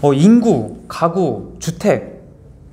어, 인구, 가구, 주택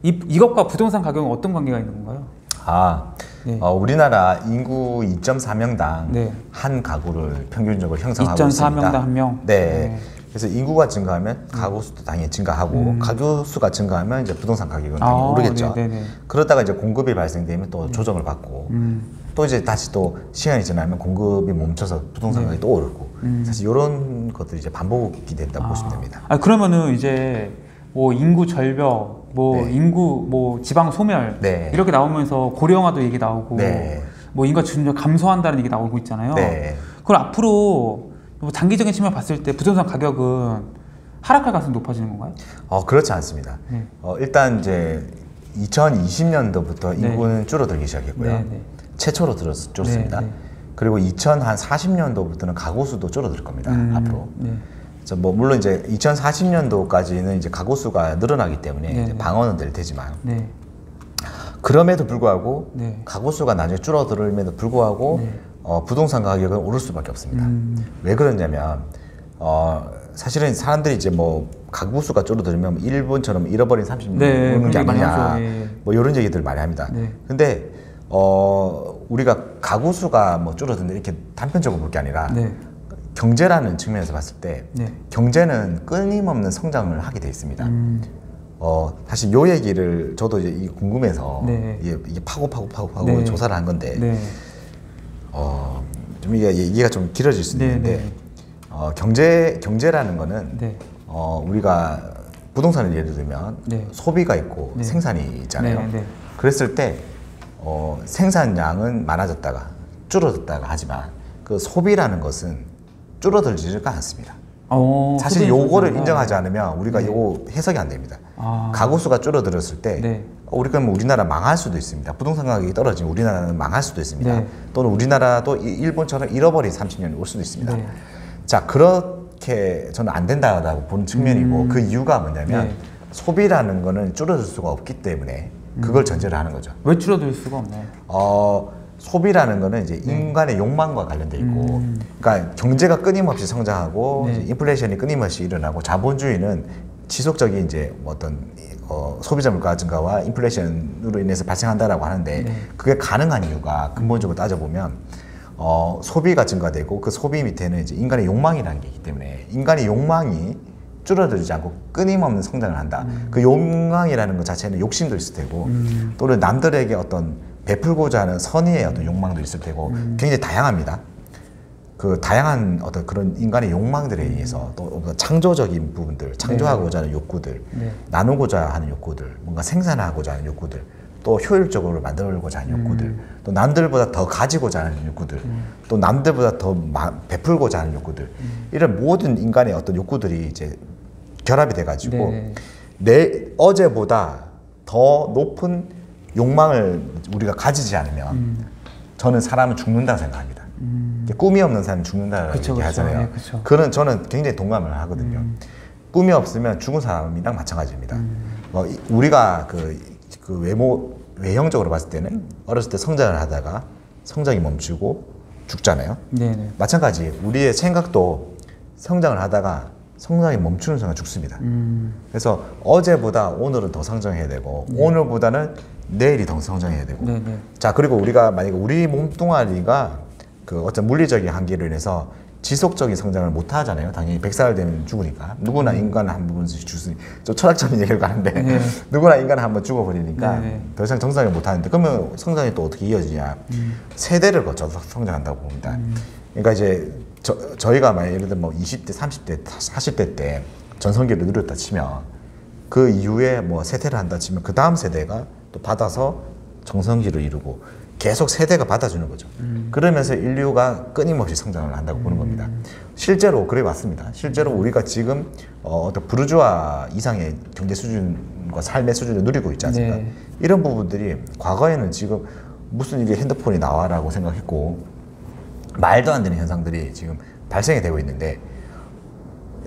이, 이것과 부동산 가격은 어떤 관계가 있는 건가요? 아, 네. 어, 우리나라 인구 2.4명당 네. 한 가구를 평균적으로 형성하고 2.4 있습니다. 명당 한 명? 네. 네. 그래서 인구가 증가하면 가구 수도 당연히 증가하고 가구 수가 증가하면 이제 부동산 가격은 당연히 아, 오르겠죠. 네, 네, 네. 그러다가 이제 공급이 발생되면 또 조정을 받고 음. 또 이제 다시 또 시간이 지나면 공급이 멈춰서 부동산 네. 가격이 또 오르고 음. 사실 이런 것들이 이제 반복이 된다고 보시면 됩니다. 아, 그러면은 이제 뭐 인구 절벽, 뭐 네. 인구 뭐 지방 소멸 네. 이렇게 나오면서 고령화도 얘기 나오고 네. 뭐 인구 점점 감소한다는 얘기 나오고 있잖아요. 네. 그럼 앞으로 뭐 단기적인 측면 봤을 때 부동산 가격은 하락할 가능성이 높아지는 건가요? 어, 그렇지 않습니다. 네. 어, 일단 이제 2020년도부터 네. 인구는 줄어들기 시작했고요. 최초로 들었, 줄었습니다. 그리고 2040년도부터는 가구 수도 줄어들 겁니다. 음, 앞으로. 네. 그래서 뭐 물론 이제 2040년도까지는 이제 가구 수가 늘어나기 때문에 네, 이제 네. 방어는 될 테지만 네. 그럼에도 불구하고 네. 가구 수가 나중에 줄어들음에도 불구하고 네. 어, 부동산 가격은 오를 수밖에 없습니다. 음. 왜 그러냐면 어, 사실은 사람들이 이제 뭐 가구 수가 줄어들면 일본처럼 잃어버린 30년 네, 오는 게 아니냐. 예. 뭐 이런 얘기들 많이 합니다. 네. 근데 어, 우리가 가구 수가 뭐 줄어드는데 이렇게 단편적으로 볼 게 아니라 네. 경제라는 측면에서 봤을 때 네. 경제는 끊임없는 성장을 하게 돼 있습니다. 음. 어, 사실 요 얘기를 저도 이제 이 궁금해서 네. 이게, 이게 파고 파고 파고 파고 네. 조사를 한 건데 네. 어, 좀 이게 얘기가 좀 길어질 수 네, 있는데 네. 어, 경제 경제라는 거는 네. 어, 우리가 부동산을 예를 들면 네. 소비가 있고 네. 생산이 있잖아요. 그랬을 때 어, 생산량은 많아졌다가 줄어들다가 하지만 그 소비라는 것은 줄어들지가 않습니다. 어, 사실 요거를? 인정하지 않으면 우리가 네. 요거 해석이 안 됩니다. 아. 가구 수가 줄어들었을 때 네. 어, 우리가 뭐 우리나라 망할 수도 있습니다. 부동산 가격이 떨어지면 우리나라는 망할 수도 있습니다. 네. 또는 우리나라도 이- 일본처럼 잃어버린 30년이 올 수도 있습니다. 네. 자 그렇게 저는 안 된다고 보는 측면이고 음. 그 이유가 뭐냐면 네. 소비라는 거는 줄어들 수가 없기 때문에 그걸 음. 전제를 하는 거죠. 왜 줄어들 수가 없나요? 어, 소비라는 거는 이제 인간의 욕망과 관련돼 있고, 네. 음. 그러니까 경제가 끊임없이 성장하고 네. 인플레이션이 끊임없이 일어나고 자본주의는 지속적인 이제 뭐 어떤 어, 소비자 물가 증가와 인플레이션으로 인해서 발생한다라고 하는데 네. 그게 가능한 이유가 근본적으로 따져보면 어, 소비가 증가되고 그 소비 밑에는 이제 인간의 욕망이라는 게 있기 때문에 인간의 욕망이 줄어들지 않고 끊임없는 성장을 한다. 그 욕망이라는 것 자체는 욕심도 있을 테고 음. 또는 남들에게 어떤 베풀고자 하는 선의의 어떤 욕망도 있을 테고 음. 굉장히 다양합니다. 그 다양한 어떤 그런 인간의 욕망들에 의해서 또 어떤 창조적인 부분들, 창조하고자 하는 욕구들, 네. 나누고자 하는 욕구들, 뭔가 생산하고자 하는 욕구들, 또 효율적으로 만들고자 하는 욕구들, 또 남들보다 더 가지고자 하는 욕구들, 또 남들보다 더 마- 베풀고자 하는 욕구들, 이런 모든 인간의 어떤 욕구들이 이제 결합이 돼가지고 네. 내 어제보다 더 높은 욕망을 우리가 가지지 않으면 음. 저는 사람은 죽는다고 생각합니다. 이게 꿈이 없는 사람은 죽는다고 그쵸. 얘기하잖아요. 네, 그쵸. 그런 저는 굉장히 동감을 하거든요. 꿈이 없으면 죽은 사람이랑 마찬가지입니다. 뭐 이- 우리가 그, 그 외모 외형적으로 봤을 때는 어렸을 때 성장을 하다가 성장이 멈추고 죽잖아요. 네네. 마찬가지 우리의 생각도 성장을 하다가 성장이 멈추는 순간 죽습니다. 음. 그래서 어제보다 오늘은 더 성장해야 되고 오늘보다는 내일이 더 성장해야 되고 네 네. 자 그리고 우리가 만약에 우리 몸뚱아리가 그 어떤 물리적인 한계로 인해서 지속적인 성장을 못 하잖아요. 당연히 100살 되면 죽으니까 누구나 인간은 한 번씩 죽으니 저 철학적인 얘기를 가는데 네. 누구나 인간은 한번 죽어버리니까 네. 더 이상 정상을 못 하는데 그러면 성장이 또 어떻게 이어지냐 세대를 거쳐서 성장한다고 봅니다. 그러니까 이제 저, 저희가 만약 예를 들면 뭐 20대, 30대, 40대 때 전성기를 누렸다 치면 그 이후에 뭐 세대를 한다 치면 그 다음 세대가 또 받아서 정성기를 이루고 계속 세대가 받아주는 거죠. 그러면서 인류가 끊임없이 성장을 한다고 보는 겁니다. 실제로 그래 왔습니다. 실제로 우리가 지금 어, 어떤 부르주아 이상의 경제 수준과 삶의 수준을 누리고 있지 않습니까? 네. 이런 부분들이 과거에는 지금 무슨 이게 핸드폰이 나와라고 생각했고 말도 안 되는 현상들이 지금 발생이 되고 있는데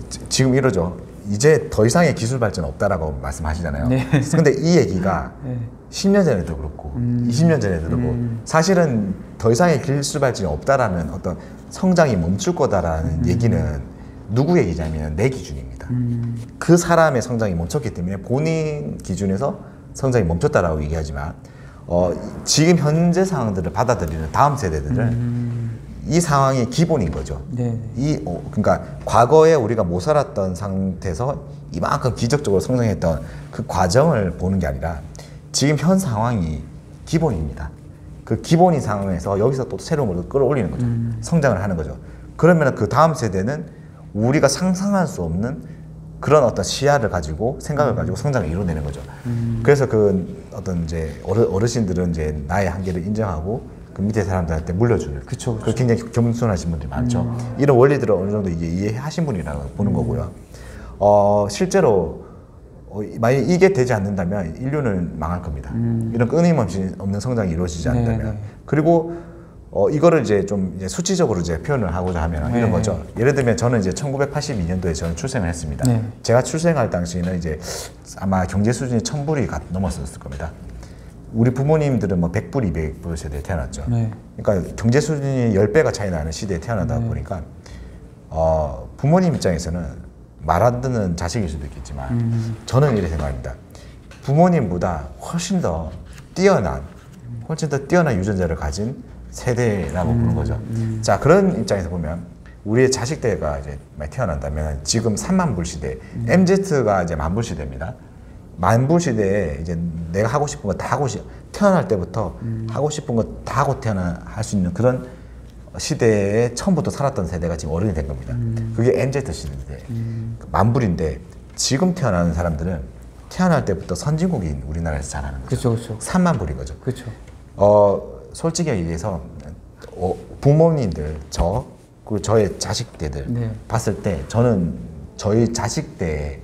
지- 지금 이러죠. 이제 더 이상의 기술 발전 없다라고 말씀하시잖아요. 네. 근데 이 얘기가 네. 10년 전에도 그렇고 음. 20년 전에도 그렇고 음. 사실은 더 이상의 기술 발전이 없다라는 어떤 성장이 멈출 거다라는 음. 얘기는 누구 얘기냐면 내 기준입니다. 음. 그 사람의 성장이 멈췄기 때문에 본인 기준에서 성장이 멈췄다라고 얘기하지만 어, 지금 현재 상황들을 받아들이는 다음 세대들은 음. 이 상황이 기본인 거죠. 네. 이 어, 그러니까 과거에 우리가 못 살았던 상태에서 이만큼 기적적으로 성장했던 그 과정을 보는 게 아니라 지금 현 상황이 기본입니다. 그 기본인 상황에서 여기서 또 새로운 걸 끌어올리는 거죠. 성장을 하는 거죠. 그러면 그 다음 세대는 우리가 상상할 수 없는 그런 어떤 시야를 가지고 생각을 가지고 성장을 이뤄내는 거죠. 그래서 그 어떤 이제 어르, 어르신들은 이제 나의 한계를 인정하고 그 밑에 사람들한테 물려주는 그쵸, 그쵸. 그 굉장히 겸손하신 분들이 많죠. 이런 원리들을 어느 정도 이제 이해하신 분이라고 보는 거고요. 어, 실제로 어, 만약 이게 되지 않는다면 인류는 망할 겁니다. 이런 끊임없이 없는 성장이 이루어지지 네, 않는다면. 네. 그리고 어, 이거를 이제 좀 이제 수치적으로 이제 표현을 하고자 하면 네. 이런 거죠. 예를 들면 저는 이제 1982년도에 저는 출생을 했습니다. 네. 제가 출생할 당시에는 이제 아마 경제 수준이 1000불이 가- 넘었었을 겁니다. 우리 부모님들은 뭐 100불, 200불 세대에 태어났죠. 네. 그러니까 경제 수준이 10배가 차이 나는 시대에 태어나다 네. 보니까 어, 부모님 입장에서는 말 안 듣는 자식일 수도 있겠지만 음. 저는 이렇게 생각합니다. 부모님보다 훨씬 더 뛰어난 훨씬 더 뛰어난 유전자를 가진 세대라고 음. 보는 거죠. 자 그런 입장에서 보면 우리의 자식대가 이제 많이 태어난다면 지금 3만 불 시대, 음. MZ가 이제 만불 시대입니다. 만불 시대에 이제 내가 하고 싶은 거 다 하고 싶 태어날 때부터 음. 하고 싶은 거 다 하고 태어나 할 수 있는 그런 시대에 처음부터 살았던 세대가 지금 어른이 된 겁니다. 음. 그게 MZ 시대인데 그 만불인데 지금 태어나는 사람들은 태어날 때부터 선진국인 우리나라에서 자라는 거죠. 그렇죠, 그렇죠. 3만 불인 거죠. 그렇죠. 어 솔직히 얘기해서 어, 부모님들 저 그리고 저의 자식대들 네. 봤을 때 저는 저희 자식대에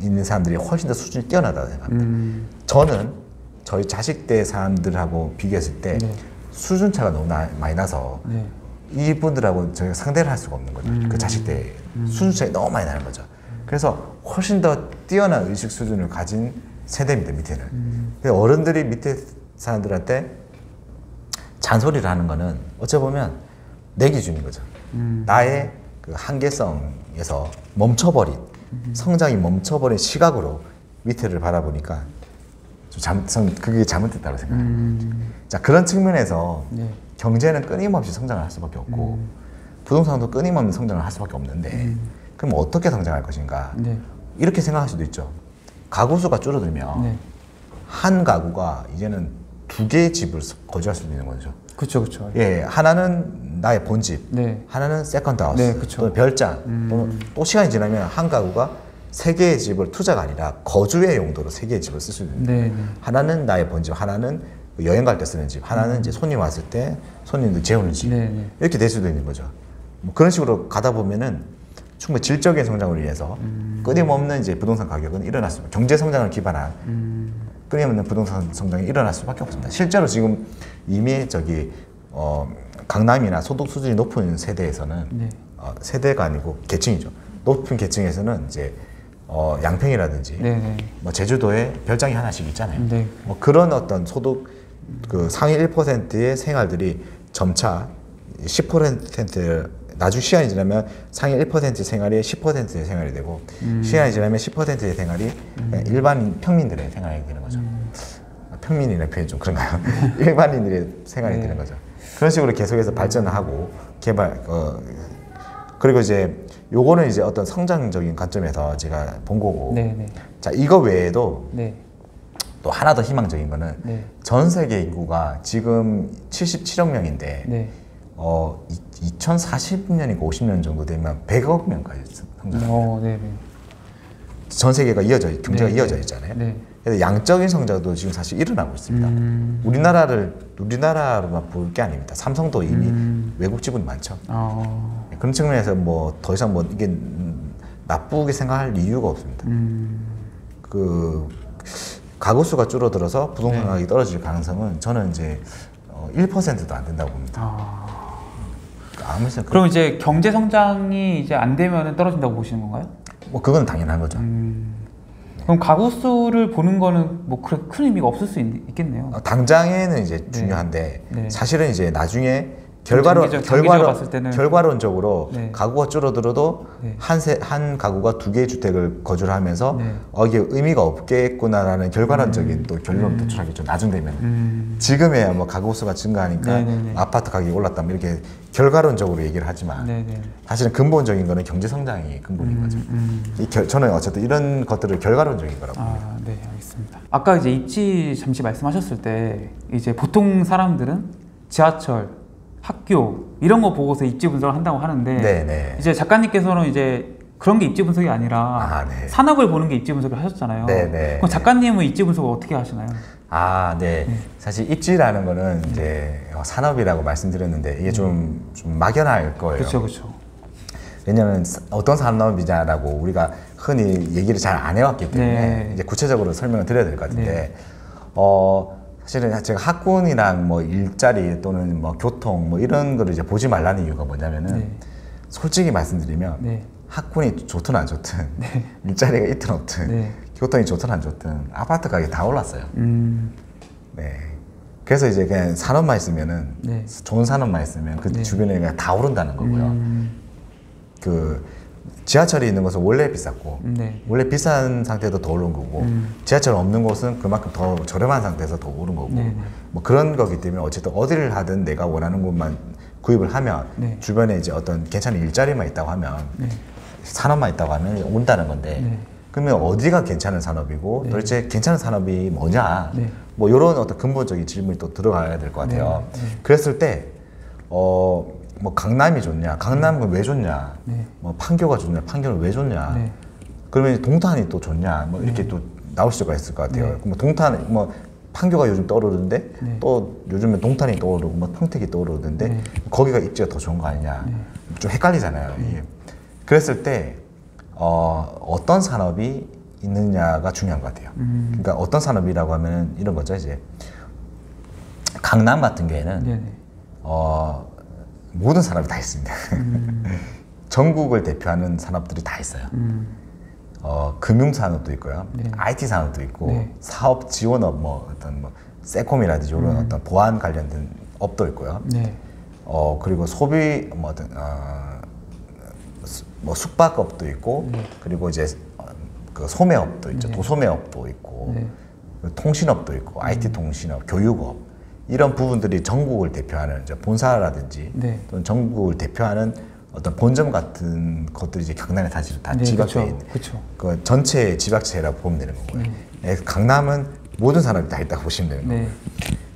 있는 사람들이 훨씬 더 수준이 뛰어나다고 생각합니다. 음. 저는 저희 자식대 사람들하고 비교했을 때 네. 수준 차가 너무 나- 많이 나서 네. 이분들하고 저희가 상대를 할 수가 없는 거죠. 음. 그 자식대 수준 차이 너무 많이 나는 거죠. 그래서 훨씬 더 뛰어난 의식 수준을 가진 세대입니다 밑에는. 음. 근데 어른들이 밑에 사람들한테 잔소리를 하는 거는 어찌 보면 내 기준인 거죠. 음. 나의 그 한계성에서 멈춰버린 성장이 멈춰버린 시각으로 밑에를 바라보니까 좀 성- 그게 잘못됐다고 생각해요. 음. 자 그런 측면에서 네. 경제는 끊임없이 성장을 할 수밖에 없고 부동산도 끊임없는 성장을 할 수밖에 없는데 그럼 어떻게 성장할 것인가 네. 이렇게 생각할 수도 있죠. 가구 수가 줄어들면 네. 한 가구가 이제는 두 개의 집을 거주할 수도 있는 거죠. 그렇죠, 그렇죠. 예, 하나는 나의 본집, 네. 하나는 세컨드 하우스, 네, 그쵸. 또는 별장, 음. 또는 또 시간이 지나면 한 가구가 세 개의 집을 투자가 아니라 거주의 용도로 세 개의 집을 쓸 수 있는 네, 네. 하나는 나의 본집, 하나는 여행 갈 때 쓰는 집, 하나는 이제 손님 왔을 때 손님들 재우는 집 네, 네. 이렇게 될 수도 있는 거죠. 뭐 그런 식으로 가다 보면은 충분히 질적인 성장을 위해서 음. 끊임없는 이제 부동산 가격은 수, 경제 성장을 기반한 음. 끊임없는 부동산 성장이 일어날 수밖에 없습니다. 실제로 지금 이미 저기 어, 강남이나 소득 수준이 높은 세대에서는 네. 어, 세대가 아니고 계층이죠. 높은 계층에서는 이제 어, 양평이라든지 네, 네. 뭐 제주도에 별장이 하나씩 있잖아요. 네. 뭐 그런 어떤 소득 그 상위 1%의 생활들이 점차 10% 나중 시간이 지나면 상위 1%의 생활이 10%의 생활이 되고 시간이 지나면 10%의 생활이 그냥 일반 평민들의 생활이 되는 거죠. 아, 평민이라는 표현이 좀 그런가요? 일반인들의 생활이 네. 되는 거죠. 그런 식으로 계속해서 발전을 하고 개발 어, 그리고 이제 요거는 이제 어떤 성장적인 관점에서 제가 본 거고 네, 네. 자 이거 외에도 네. 또 하나 더 희망적인 거는 네. 전 세계 인구가 지금 77억 명인데 네. 어 2040년이고 50년 정도 되면 100억 명까지 성장. 어, 네, 네. 전 세계가 이어져 경제가 네, 이어져 네. 있잖아요. 네. 그래서 양적인 성장도 지금 사실 일어나고 있습니다. 음. 우리나라를 우리나라로만 볼 게 아닙니다. 삼성도 이미 음. 외국 지분이 많죠. 어. 그런 측면에서 뭐 더 이상 뭐 이게 음, 나쁘게 생각할 이유가 없습니다. 음. 그 가구 수가 줄어들어서 부동산 네. 가격이 떨어질 가능성은 저는 이제 어, 1%도 안 된다고 봅니다. 아. 아무리 생각 그럼 이제 경제 성장이 이제 안 되면 떨어진다고 보시는 건가요? 뭐 그건 당연한 거죠. 음. 그럼 가구 수를 보는 거는 뭐 그렇게 큰 의미가 없을 수 있, 겠네요 어, 당장에는 이제 중요한데 네. 사실은 이제 나중에 봤을 때는 결과론적으로 네. 가구가 줄어들어도 네. 한세 한 가구가 두 개의 주택을 거주를 하면서 네. 어 이게 의미가 없겠구나라는 결과론적인 또 결론을 도출하겠죠 나중 되면 음. 지금에야 뭐 가구 수가 증가하니까 네, 네, 네. 아파트 가격이 올랐다 뭐 이렇게 결과론적으로 얘기를 하지만. 사실은 근본적인 거는 경제 성장이 근본인 거죠. 음. 이 결, 저는 어쨌든 이런 것들을 결과론적인 거라고 봅니다. 아, 네, 알겠습니다. 아까 이제 입지 잠시 말씀하셨을 때 이제 보통 사람들은 지하철, 학교 이런 거 보고서 입지 분석을 한다고 하는데 네, 네. 이제 작가님께서는 이제 그런 게 입지 분석이 아니라 아, 네. 산업을 보는 게 입지 분석을 하셨잖아요. 네, 네. 그럼 작가님은 입지 분석을 어떻게 하시나요? 아, 네. 사실 입지라는 거는 이제 어, 산업이라고 말씀드렸는데 이게 좀, 좀 막연할 거예요. 그렇죠, 그렇죠. 왜냐하면 사- 어떤 산업이냐라고 우리가 흔히 얘기를 잘 안 해왔기 때문에 네. 이제 구체적으로 설명을 드려야 될 것 같은데 어 사실은 제가 학군이랑 뭐 일자리 또는 뭐 교통 뭐 이런 거를 이제 보지 말라는 이유가 뭐냐면은 네. 솔직히 말씀드리면 네. 학군이 좋든 안 좋든 일자리가 있든 없든 네. 교통이 좋든 안 좋든 아파트 가격이 다 올랐어요. 음, 네. 그래서 이제 그냥 산업만 있으면은 네. 좋은 산업만 있으면 그 네. 주변에 그냥 다 오른다는 거고요. 음, 그 지하철이 있는 곳은 원래 비쌌고 네. 원래 비싼 상태도 더 오른 거고 음. 지하철 없는 곳은 그만큼 더 저렴한 상태에서 더 오른 거고 네네. 뭐 그런 거기 때문에 어쨌든 어디를 하든 내가 원하는 곳만 구입을 하면 네. 주변에 이제 어떤 괜찮은 일자리만 있다고 하면 네. 산업만 있다고 하면 온다는 건데 네. 그러면 어디가 괜찮은 산업이고 네. 도대체 괜찮은 산업이 뭐냐 네. 뭐 이런 어떤 근본적인 질문이 또 들어가야 될 것 같아요. 네. 네. 그랬을 때 어, 뭐 강남이 좋냐, 강남은 왜 좋냐, 네. 뭐 판교가 좋냐, 판교는 왜 좋냐, 네. 그러면 동탄이 또 좋냐, 뭐 이렇게 또 나올 수가 있을 것 같아요. 네. 뭐 동탄, 뭐 판교가 요즘 떠오르는데 네. 또 요즘에 동탄이 떠오르고 뭐 평택이 떠오르는데 네. 거기가 입지가 더 좋은 거 아니냐, 좀 헷갈리잖아요. 이게. 그랬을 때 어, 어떤 산업이 있느냐가 중요한 것 같아요. 음. 그러니까 어떤 산업이라고 하면 이런 거죠. 이제 강남 같은 경우에는. 어, 모든 산업이 다 있습니다. 전국을 대표하는 산업들이 다 있어요. 음, 어, 금융 산업도 있고요. 네. IT 산업도 있고 네. 사업 지원업 뭐 어떤 뭐 세콤이라든지 이런 어떤 보안 관련된 업도 있고요. 네. 어, 그리고 소비 뭐 어떤 어, 수- 뭐 숙박업도 있고 그리고 이제 어, 그 소매업도 있죠. 네. 도소매업도 있고 네. 그 통신업도 있고 IT 통신업, 교육업 이런 부분들이 전국을 대표하는 이제 본사라든지 네. 또는 전국을 대표하는 어떤 본점 같은 것들이 이제 강남에 사실 다 네, 집약돼 있는. 그 전체 집약체라고 보면 되는 거고요. 네. 네, 강남은 모든 산업이 다 있다고 보시면 되는 거고요. 네.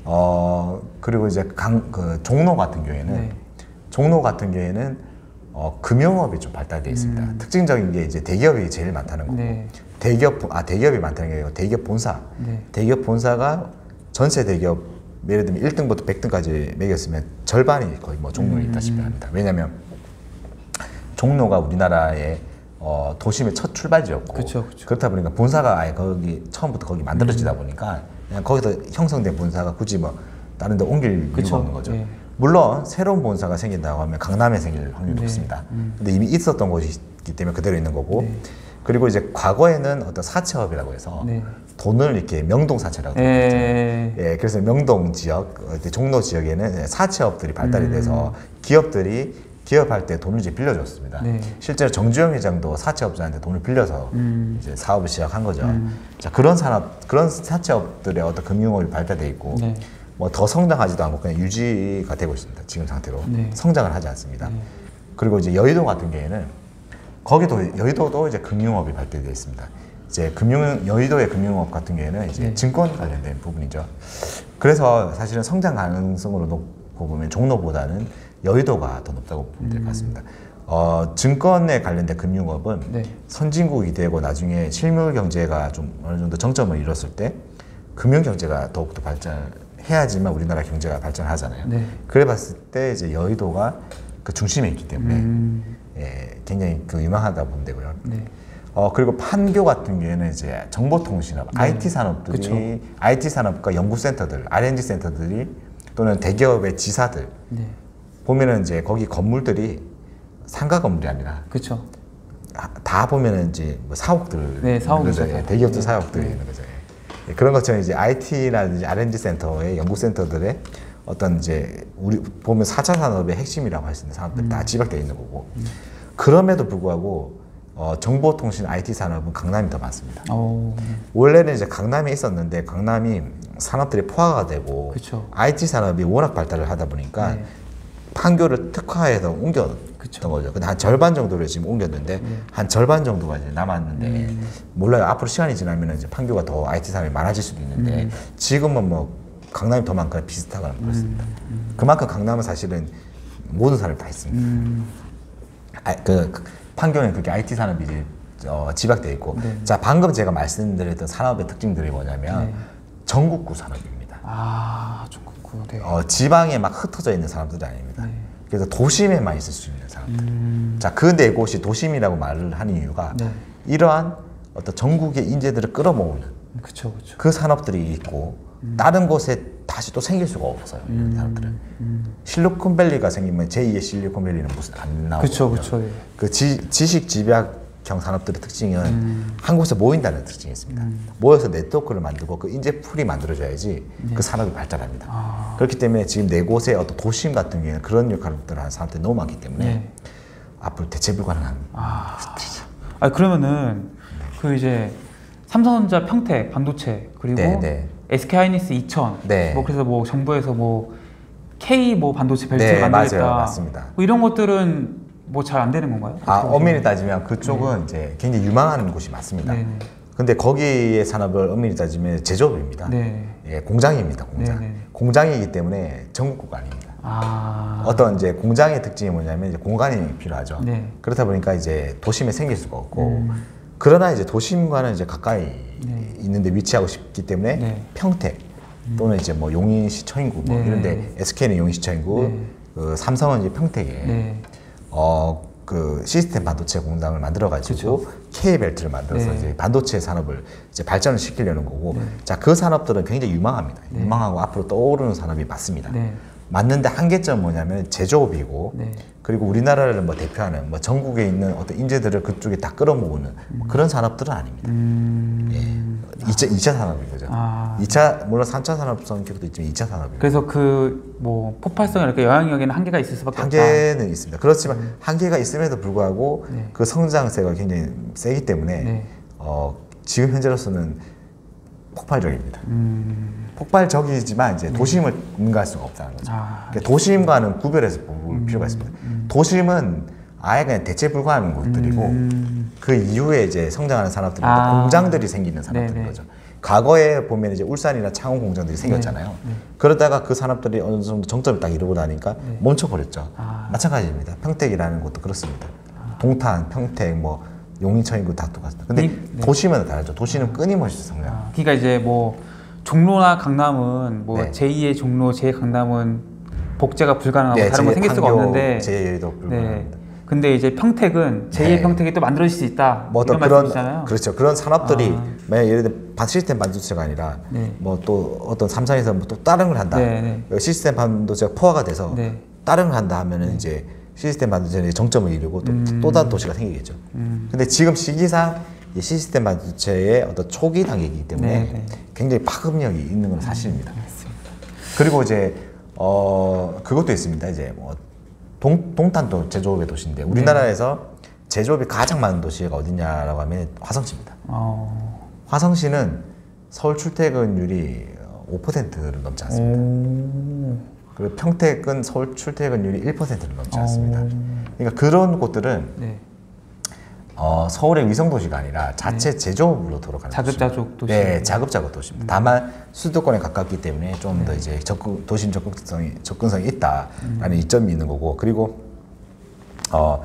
어 그리고 이제 강 그 종로 같은 경우에는 네. 종로 같은 경우에는 어 금융업이 좀 발달되어 있습니다. 특징적인 게 이제 대기업이 제일 많다는 거고 음. 네. 대기업 본- 아 대기업이 많다는 게 아니고 대기업 본사 네. 대기업 본사가 전체 대기업 예를 들면 1등부터 100등까지 매겼으면 절반이 거의 뭐 종로에 있다시피 음. 합니다. 왜냐하면 종로가 우리나라의 어, 도심의 첫 출발지였고 그쵸, 그쵸. 그렇다 보니까 본사가 아예 거기 처음부터 거기 만들어지다 보니까 그냥 거기서 형성된 본사가 굳이 뭐 다른 데 옮길 이유가 그쵸. 없는 거죠. 예. 물론 새로운 본사가 생긴다고 하면 강남에 생길 확률이 네. 높습니다. 음. 근데 이미 있었던 곳이기 때문에 그대로 있는 거고 네. 그리고 이제 과거에는 어떤 사채업이라고 해서 네. 돈을 이렇게 명동 사채라고 에... 예, 그래서 명동 지역, 종로 지역에는 사채업들이 발달이 음. 돼서 기업들이 기업할 때 돈을 이제 빌려줬습니다. 네. 실제로 정주영 회장도 사채업자한테 돈을 빌려서 음. 이제 사업을 시작한 거죠. 자 그런 산업, 그런 사채업들의 어떤 금융업이 발달돼 있고 네. 뭐더 성장하지도 않고 그냥 유지가 되고 있습니다. 지금 상태로 네. 성장을 하지 않습니다. 네. 그리고 이제 여의도 같은 경우에는 거기도 여의도도 이제 금융업이 발달되어 있습니다. 이제 금융 여의도의 금융업 같은 경우에는 이제 네. 증권 관련된 부분이죠. 그래서 사실은 성장 가능성으로 놓고 보면 종로보다는 여의도가 더 높다고 보면 될 것 같습니다. 어, 증권에 관련된 금융업은 네. 선진국이 되고 나중에 실물 경제가 좀 어느 정도 정점을 이뤘을 때 금융 경제가 더욱더 발전해야지만 우리나라 경제가 발전하잖아요. 네. 그래 봤을 때 이제 여의도가 그 중심에 있기 때문에 음. 예, 굉장히 그 유망하다 되고요. 네. 어 그리고 판교 같은 경우에는 이제 정보통신업, IT 산업들이 그쵸. IT 산업과 연구센터들, R&D 센터들이 또는 대기업의 지사들 네. 보면은 이제 거기 건물들이 상가 건물이 아니라 그렇죠. 아, 다 보면은 이제 뭐 사옥들 네, 사옥이죠. 예, 대기업들 네. 사옥들이 있는 거죠. 예. 예, 그런 것처럼 이제 IT라든지 R&D 센터의 연구 센터들의 어떤 이제 우리 보면 4차 산업의 핵심이라고 할 수 있는 산업들이 음. 다 집약되어 있는 거고 그럼에도 불구하고 어, 정보통신 IT 산업은 강남이 더 많습니다. 어, 원래는 이제 강남에 있었는데 강남이 산업들이 포화가 되고 그쵸. IT 산업이 워낙 발달을 하다 보니까 네. 판교를 특화해서 옮겼던 그쵸. 거죠. 근데 한 절반 정도를 지금 옮겼는데 네. 한 절반 정도가 이제 남았는데 음. 몰라요. 앞으로 시간이 지나면 이제 판교가 더 IT 산업이 많아질 수도 있는데 음. 지금은 뭐 강남이 더 많거나 비슷하거나 그렇습니다. 그만큼 강남은 사실은 모든 산업이 다 있습니다. 음, 아, 그, 그 판교는 그게 IT 산업이 이제 어, 집약돼 있고 네. 자 방금 제가 말씀드렸던 산업의 특징들이 뭐냐면 네. 전국구 산업입니다. 아, 중국구, 네. 어, 지방에 막 흩어져 있는 사람들이 아닙니다. 네. 그래서 도심에만 있을 수 있는 사람들. 음, 자, 그 네 곳이 도심이라고 말을 하는 이유가 네. 이러한 어떤 전국의 인재들을 끌어모으는 그쵸, 그쵸. 그 산업들이 있고 다른 곳에 다시 또 생길 수가 없어요. 이런 사람들은. 음, 실리콘밸리가 생기면 제2의 실리콘밸리는 무슨 안 나오고 그쵸, 그쵸. 예. 그 지, 지식 집약형 산업들의 특징은 음. 한 곳에 모인다는 특징이 있습니다. 모여서 네트워크를 만들고 그 인재 풀이 만들어져야지 그 산업이 발달합니다. 네. 아. 그렇기 때문에 지금 네 곳의 어떤 도심 같은 경우에는 그런 역할을 하는 사람들이 너무 많기 때문에 네. 앞으로 대체 불가능한 아, 아 그러면은 그 이제 삼성전자 평택 반도체 그리고 네, 네. SK 하이닉스 2000 네. 뭐 그래서 뭐 정부에서 뭐 K 뭐 반도체 벨트를 네, 만들겠다 맞아요. 맞습니다. 뭐 이런 것들은 뭐 잘 안 되는 건가요? 아, 엄밀히 따지면 그쪽은 이제 굉장히 유망한 곳이 맞습니다. 네, 네. 근데 거기의 산업을 엄밀히 따지면 제조업입니다. 네. 예, 공장입니다. 공장. 네, 네. 공장이기 때문에 전국구가 아닙니다. 아 어떤 이제 공장의 특징이 뭐냐면 이제 공간이 필요하죠. 네. 그렇다 보니까 이제 도심에 생길 수가 없고 음. 그러나 이제 도심과는 이제 가까이 네. 있는데 위치하고 싶기 때문에 네. 평택 또는 이제 뭐 용인시 처인구 뭐 네. 이런데 SK는 용인시 처인구, 네. 그 삼성은 이제 평택에 네. 어그 시스템 반도체 공장을 만들어 가지고 K 벨트를 만들어서 네. 이제 반도체 산업을 이제 발전을 시키려는 거고 자그 산업들은 굉장히 유망합니다. 유망하고 앞으로 떠오르는 산업이 맞습니다. 네. 맞는데 한계점 은 뭐냐면 제조업이고 네. 그리고 우리나라를 뭐 대표하는 뭐 전국에 있는 어떤 인재들을 그쪽에 다 끌어모으는 뭐 그런 산업들은 아닙니다. 음. 예. 2차, 2차 산업인 거죠. 아. 2차 물론 3차 산업 성격도 있지만 2차 산업입니다. 그래서 그 뭐 폭발성 이렇게 영향력에는 한계가 있을 수밖에 없다. 한계는 있습니다. 그렇지만 한계가 있음에도 불구하고 네. 그 성장세가 굉장히 세기 때문에 네. 어, 지금 현재로서는 폭발적입니다. 음. 폭발적이지만 이제 도심을 능가할 수가 없다는 거죠. 아. 그러니까 도심과는 구별해서 볼 필요가 있습니다. 도심은 아예 그냥 대체 불가하는 곳들이고 음. 그 이후에 이제 성장하는 산업들은 아. 공장들이 생기는 산업들인 네네. 거죠. 과거에 보면 이제 울산이나 창원 공장들이 생겼잖아요. 네. 그러다가 그 산업들이 어느 정도 정점을 딱 이루고 나니까 멈춰버렸죠. 아. 마찬가지입니다. 평택이라는 곳도 그렇습니다. 동탄, 평택, 뭐 용인천 인구 다 똑같습니다. 근데 이- 네. 도시마다 다르죠. 도시는 끊임없이 성장. 아, 그러니까 이제 뭐 종로나 강남은 뭐 네. 제2의 종로, 제 강남은 복제가 불가능하고 네, 다른 거제 생길 수가 없는데 제도 네. 불가합니다. 근데 이제 평택은 제2의 네. 평택이 또 만들어질 수 있다. 뭐 이런 그런 말씀이잖아요. 그렇죠 그런 산업들이 아. 만약 예를 들어 반 시스템 반도체가 아니라 네. 뭐또 어떤 삼성에서 뭐 또 다른 걸 한다 네, 시스템 반도체가 포화가 돼서 네. 다른 걸 한다 하면은 이제 시스템 반도체의 정점을 이루고 또, 음. 또 다른 도시가 생기겠죠 근데 지금 시기상 이 시스템 반도체의 어떤 초기 단계이기 때문에 네, 네. 굉장히 파급력이 있는 건 사실입니다 맞습니다. 그리고 이제 어 그것도 있습니다. 이제 뭐 동, 동탄도 제조업의 도시인데 우리나라에서 제조업이 가장 많은 도시가 어디냐라고 하면 화성시입니다. 어. 화성시는 서울 출퇴근율이 5%를 넘지 않습니다. 오. 그리고 평택은 서울 출퇴근율이 1%를 넘지 어. 않습니다. 그러니까 그런 곳들은 네. 어, 서울의 위성 도시가 아니라 자체 제조업으로 돌아가는 자급자족 도시. 네, 자급자족 도시입니다. 다만 수도권에 가깝기 때문에 좀 더 이제 접근, 도심 접근성이 접근성이 있다라는 이점이 있는 거고 그리고 어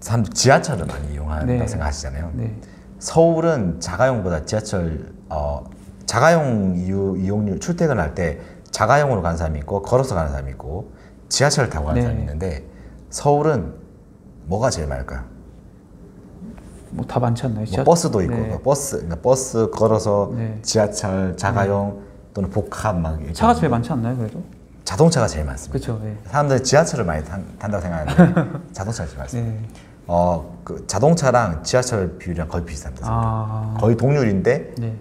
사람 지하철을 많이 이용한다고 네. 생각하시잖아요. 네. 서울은 자가용보다 지하철 어 자가용 이용률 출퇴근할 때 자가용으로 가는 사람이 있고 걸어서 가는 사람이 있고 지하철을 타고 가는 네. 사람이 있는데 서울은 뭐가 제일 많을까요? 뭐 다 많지 않나요? 뭐 지하- 버스도 있고 네. 버스 그러니까 버스 걸어서 네. 지하철 자가용 또는 복합 막 차가 제일 많지 않나요, 그래도? 자동차가 제일 많습니다. 그렇죠. 네. 사람들이 지하철을 많이 탄, 탄다고 생각하는데 자동차가 제일 많습니다. 네. 어그 자동차랑 지하철 비율이랑 거의 비슷합니다. 아. 거의 동률인데 네.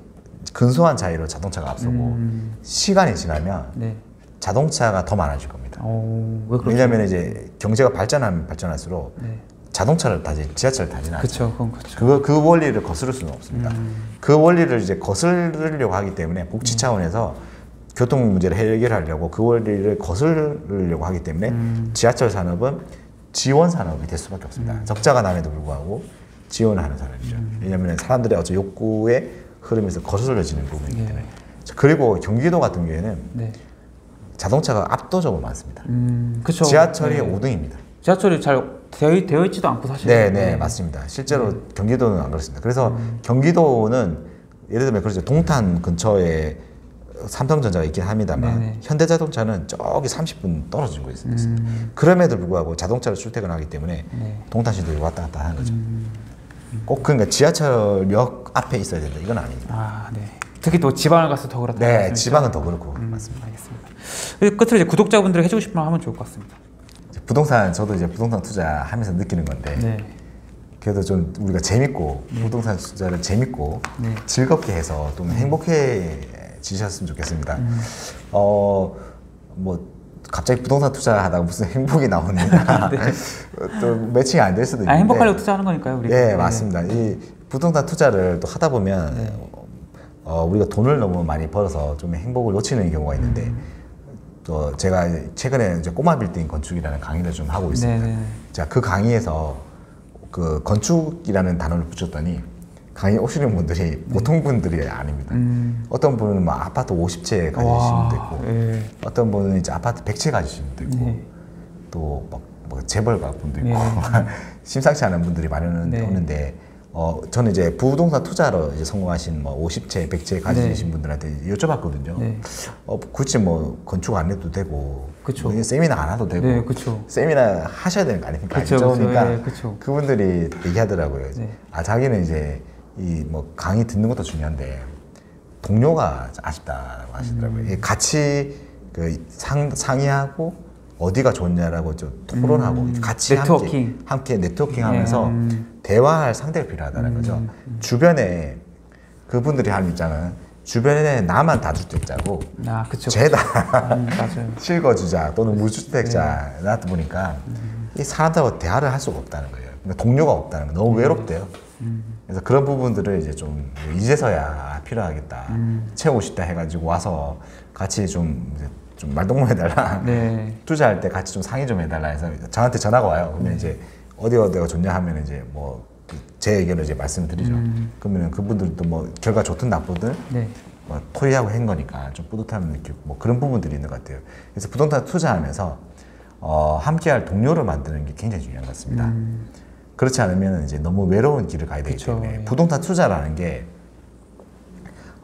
근소한 차이로 자동차가 앞서고 음. 시간이 지나면 네. 자동차가 더 많아질 겁니다. 어, 왜 그렇죠? 왜냐하면 이제 경제가 발전하면 발전할수록 네. 자동차를 타지 지하철을 타지는 않죠. 그렇죠. 그거 그 원리를 거스를 수는 없습니다. 음. 그 원리를 이제 거스르려고 하기 때문에 복지 차원에서 교통 문제를 해결하려고 그 원리를 거스르려고 하기 때문에 음. 지하철 산업은 지원 산업이 될 수밖에 없습니다. 적자가 남에도 불구하고 지원하는 산업이죠. 음. 왜냐하면 사람들의 어떤 욕구의 흐름에서 거슬러지는 부분이기 네. 때문에. 자, 그리고 경기도 같은 경우에는 네. 자동차가 압도적으로 많습니다. 음. 지하철이 네. 5등입니다. 지하철이 잘 되어, 되어 있지도 않고 사실. 네, 네, 맞습니다. 실제로 경기도는 안 그렇습니다. 그래서 경기도는 예를 들면 그렇죠. 동탄 근처에 삼성전자가 있긴 합니다만 네네. 현대자동차는 저기 30분 떨어진 곳에 있습니다. 음, 그럼에도 불구하고 자동차를 출퇴근하기 때문에 네. 동탄시도 왔다 갔다 하는 거죠. 음, 꼭 그러니까 지하철역 앞에 있어야 된다. 이건 아닙니다. 아, 네. 특히 또 지방을 가서 더 그렇다. 네, 지방은 더 그렇고 음, 맞습니다. 알겠습니다. 끝으로 이제 구독자분들에게 해주고 싶은 말 하면 좋을 것 같습니다. 부동산 저도 이제 부동산 투자하면서 느끼는 건데 네. 그래도 좀 우리가 재밌고 부동산 투자를 재밌고 네. 즐겁게 해서 좀 행복해지셨으면 좋겠습니다. 음. 어, 뭐 갑자기 부동산 투자하다가 무슨 행복이 나오니까 또 매칭이 안 될 수도 있는데. 네. 아, 행복하려고 투자하는 거니까요, 우리. 예, 맞습니다. 이 부동산 투자를 또 하다 보면 네. 어, 우리가 돈을 너무 많이 벌어서 좀 행복을 놓치는 경우가 있는데 음. 또 제가 최근에 이제 꼬마 빌딩 건축이라는 강의를 좀 하고 있습니다. 네, 네. 자, 그 강의에서 그 건축이라는 단어를 붙였더니 강의 오시는 분들이 보통 분들이 아닙니다. 네. 음. 어떤 분은 막 아파트 50채 가지신 와, 분도 있고, 예. 어떤 분은 이제 아파트 100채 가지신 분도 있고, 네. 또막 뭐 재벌가 분도 있고 네. 심상치 않은 분들이 많이 오는- 네. 오는데 어 저는 이제 부동산 투자로 이제 성공하신 뭐 50채, 100채 가지신 분들한테 여쭤봤거든요. 네. 어 굳이 뭐 건축 안 해도 되고, 그쵸. 뭐 세미나 안 해도 되고, 네, 그쵸. 세미나 하셔야 되는 거 아닙니까? 그쵸, 그쵸. 그러니까 예, 그쵸. 그분들이 얘기하더라고요. 네. 아 자기는 이제 이 뭐 강의 듣는 것도 중요한데 동료가 아쉽다고 하시더라고요. 음. 이 같이 그 상, 상의하고 어디가 좋냐라고 좀 토론하고 음. 같이 네트워킹. 함께, 함께 네트워킹하면서 음. 대화할 상대가 필요하다는 거죠. 주변에 그분들이 하는 입장은 주변에 나만 있자고 아, 그쵸. 죄다 음. 실거주자 또는 무주택자 네. 놔다 보니까 음. 이 사람들하고 대화를 할 수가 없다는 거예요. 그러니까 동료가 없다는 거 너무 외롭대요. 음. 그래서 그런 부분들을 이제 좀 이제서야 필요하겠다. 음. 채우고 싶다 해가지고 와서 같이 좀, 좀 말동무 해달라. 네. 투자할 때 같이 좀 상의 좀 해달라 해서 저한테 전화가 와요. 그러면 이제 어디 어디가 좋냐 하면 이제 뭐 제 의견을 이제 말씀드리죠. 음. 그러면 그분들도 뭐 결과 좋든 나쁘든 네. 뭐 토의하고 한 거니까 좀 뿌듯함을 느끼고 뭐 그런 부분들이 있는 것 같아요. 그래서 부동산 투자하면서 어, 함께할 동료를 만드는 게 굉장히 중요한 것 같습니다. 음. 그렇지 않으면 이제 너무 외로운 길을 가야 되기 그쵸, 때문에 예. 부동산 투자라는 게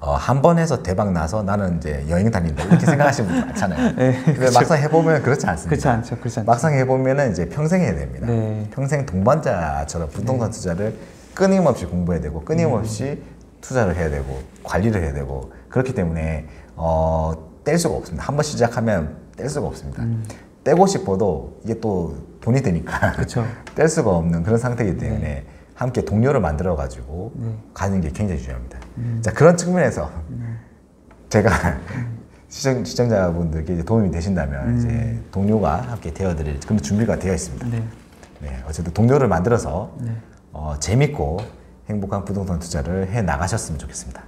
어, 한 번 해서 대박 나서 나는 이제 여행 다닌다 이렇게 생각하시는 분들 많잖아요. 네, 근데 막상 해보면 그렇지 않습니다. 그렇지 않죠. 그렇지 않죠. 막상 해보면은 이제 평생 해야 됩니다. 네. 평생 동반자처럼 부동산 투자를 끊임없이 공부해야 되고 끊임없이 투자를 해야 되고 관리를 해야 되고 그렇기 때문에 어, 뗄 수가 없습니다. 한 번 시작하면 뗄 수가 없습니다. 떼고 싶어도 이게 또 돈이 드니까 그쵸. 뗄 수가 없는 그런 상태이기 때문에 함께 동료를 만들어 가지고 네. 가는 게 굉장히 중요합니다. 자 그런 측면에서 제가 시청, 시청자분들께 도움이 되신다면 이제 동료가 함께 되어드릴 그런 준비가 되어 있습니다. 네. 네, 어쨌든 동료를 만들어서 네. 어, 재밌고 행복한 부동산 투자를 해 나가셨으면 좋겠습니다.